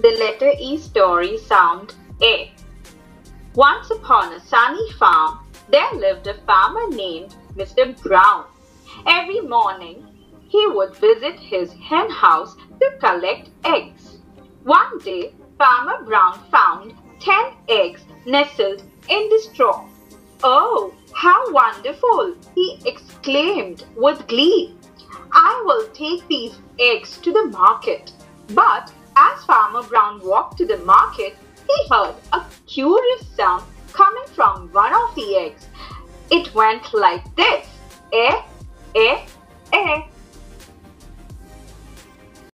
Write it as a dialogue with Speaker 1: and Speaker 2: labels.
Speaker 1: The letter E story sound A. Once upon a sunny farm, there lived a farmer named Mr. Brown. Every morning, he would visit his hen house to collect eggs. One day, Farmer Brown found 10 eggs nestled in the straw. Oh, how wonderful! he exclaimed with glee. I will take these eggs to the market. But Farmer Brown walked to the market, he heard a curious sound coming from one of the eggs. It went like this eh.